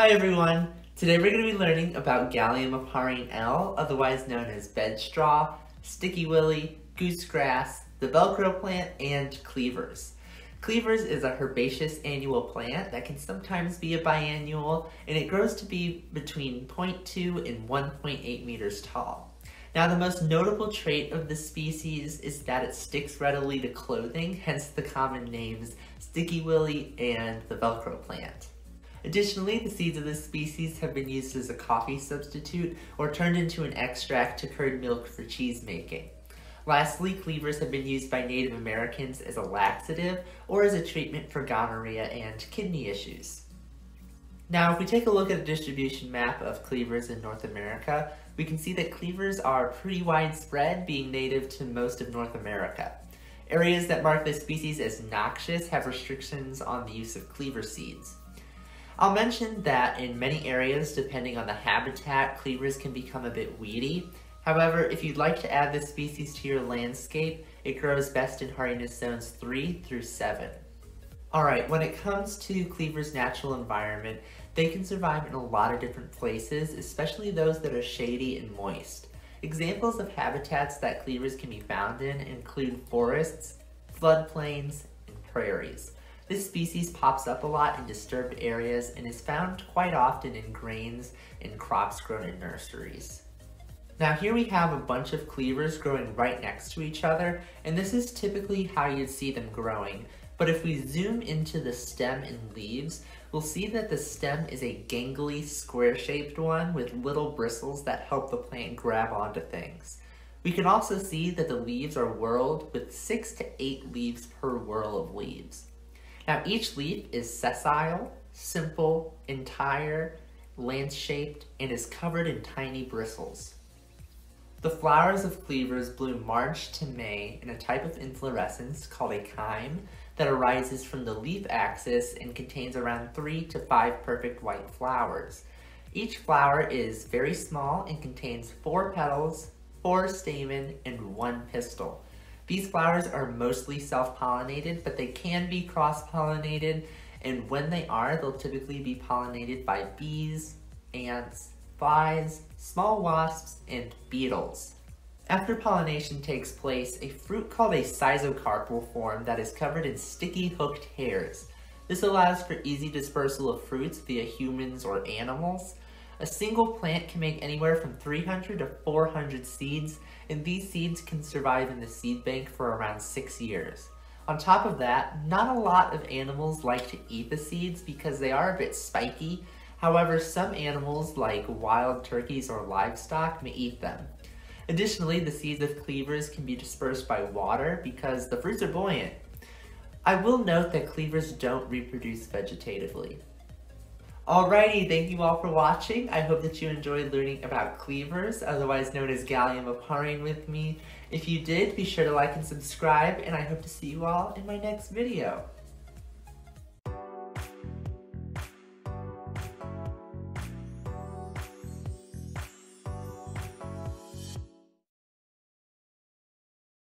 Hi everyone! Today we're going to be learning about Galium aparine L, otherwise known as bedstraw, sticky willy, goosegrass, the velcro plant, and cleavers. Cleavers is a herbaceous annual plant that can sometimes be a biannual, and it grows to be between 0.2 and 1.8 meters tall. Now the most notable trait of this species is that it sticks readily to clothing, hence the common names sticky willy and the velcro plant. Additionally, the seeds of this species have been used as a coffee substitute or turned into an extract to curd milk for cheese making. Lastly, cleavers have been used by Native Americans as a laxative or as a treatment for gonorrhea and kidney issues. Now, if we take a look at a distribution map of cleavers in North America, we can see that cleavers are pretty widespread, being native to most of North America. Areas that mark this species as noxious have restrictions on the use of cleaver seeds. I'll mention that in many areas, depending on the habitat, cleavers can become a bit weedy. However, if you'd like to add this species to your landscape, it grows best in hardiness zones 3 through 7. Alright, when it comes to cleaver's natural environment, they can survive in a lot of different places, especially those that are shady and moist. Examples of habitats that cleavers can be found in include forests, floodplains, and prairies. This species pops up a lot in disturbed areas and is found quite often in grains and crops grown in nurseries. Now here we have a bunch of cleavers growing right next to each other, and this is typically how you'd see them growing. But if we zoom into the stem and leaves, we'll see that the stem is a gangly, square-shaped one with little bristles that help the plant grab onto things. We can also see that the leaves are whorled with 6 to 8 leaves per whorl of leaves. Now each leaf is sessile, simple, entire, lance-shaped, and is covered in tiny bristles. The flowers of cleavers bloom March to May in a type of inflorescence called a cyme that arises from the leaf axils and contains around 3 to 5 perfect white flowers. Each flower is very small and contains 4 petals, 4 stamen, and 1 pistil. These flowers are mostly self-pollinated, but they can be cross-pollinated, and when they are, they'll typically be pollinated by bees, ants, flies, small wasps, and beetles. After pollination takes place, a fruit called a schizocarp will form that is covered in sticky hooked hairs. This allows for easy dispersal of fruits via humans or animals, a single plant can make anywhere from 300 to 400 seeds, and these seeds can survive in the seed bank for around 6 years. On top of that, not a lot of animals like to eat the seeds because they are a bit spiky. However, some animals like wild turkeys or livestock may eat them. Additionally, the seeds of cleavers can be dispersed by water because the fruits are buoyant. I will note that cleavers don't reproduce vegetatively. Alrighty, thank you all for watching. I hope that you enjoyed learning about cleavers, otherwise known as Galium aparine with me. If you did, be sure to like and subscribe, and I hope to see you all in my next video.